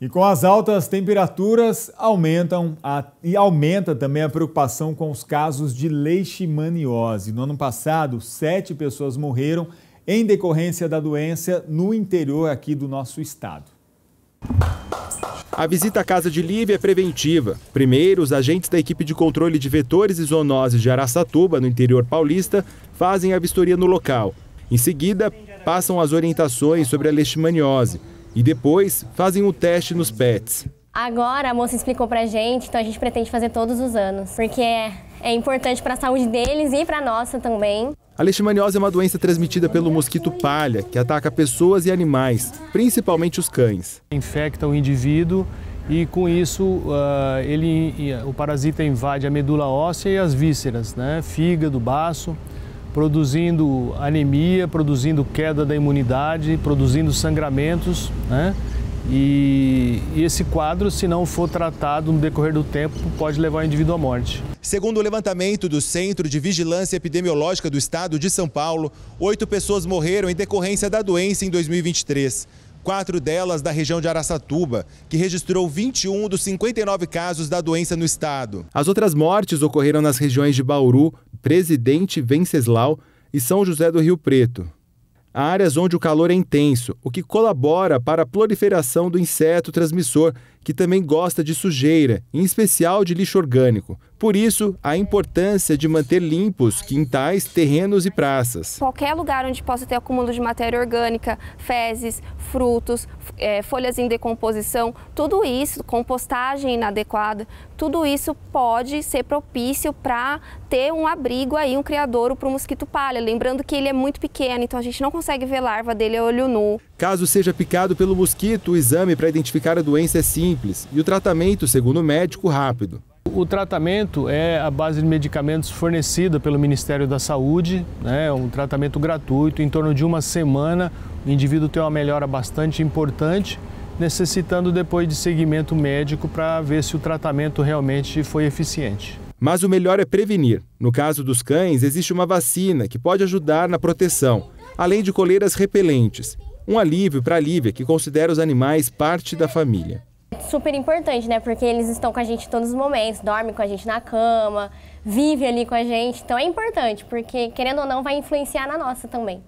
E com as altas temperaturas, aumentam a, e aumenta também a preocupação com os casos de leishmaniose. No ano passado, sete pessoas morreram em decorrência da doença no interior aqui do nosso estado. A visita à casa de Lívia é preventiva. Primeiro, os agentes da equipe de controle de vetores e zoonoses de Araçatuba, no interior paulista, fazem a vistoria no local. Em seguida, passam as orientações sobre a leishmaniose e depois fazem o teste nos pets. Agora a moça explicou pra gente, então a gente pretende fazer todos os anos, porque é, é importante para a saúde deles e para a nossa também. A leishmaniose é uma doença transmitida pelo mosquito palha, que ataca pessoas e animais, principalmente os cães. Infecta o indivíduo e com isso uh, ele, o parasita invade a medula óssea e as vísceras, né? fígado, baço, produzindo anemia, produzindo queda da imunidade, produzindo sangramentos, né? E, esse quadro, se não for tratado no decorrer do tempo, pode levar o indivíduo à morte. Segundo o levantamento do Centro de Vigilância Epidemiológica do Estado de São Paulo, oito pessoas morreram em decorrência da doença em 2023. Quatro delas da região de Araçatuba, que registrou 21 dos 59 casos da doença no estado. As outras mortes ocorreram nas regiões de Bauru, Presidente Venceslau e São José do Rio Preto. Áreas onde o calor é intenso, o que colabora para a proliferação do inseto transmissor, que também gosta de sujeira, em especial de lixo orgânico. Por isso, a importância de manter limpos quintais, terrenos e praças. Qualquer lugar onde possa ter acúmulo de matéria orgânica, fezes, frutos, é, folhas em decomposição, tudo isso, compostagem inadequada, tudo isso pode ser propício para ter um abrigo aí, um criadouro para o mosquito palha. Lembrando que ele é muito pequeno, então a gente não consegue ver larva dele a olho nu. Caso seja picado pelo mosquito, o exame para identificar a doença é simples e o tratamento, segundo o médico, rápido. O tratamento é a base de medicamentos fornecida pelo Ministério da Saúde, né, um tratamento gratuito, em torno de uma semana o indivíduo tem uma melhora bastante importante, necessitando depois de seguimento médico para ver se o tratamento realmente foi eficiente. Mas o melhor é prevenir. No caso dos cães, existe uma vacina que pode ajudar na proteção, além de coleiras repelentes. Um alívio para a Lívia, que considera os animais parte da família super importante, né? Porque eles estão com a gente todos os momentos, dormem com a gente na cama, vivem ali com a gente. Então é importante, porque querendo ou não vai influenciar na nossa também.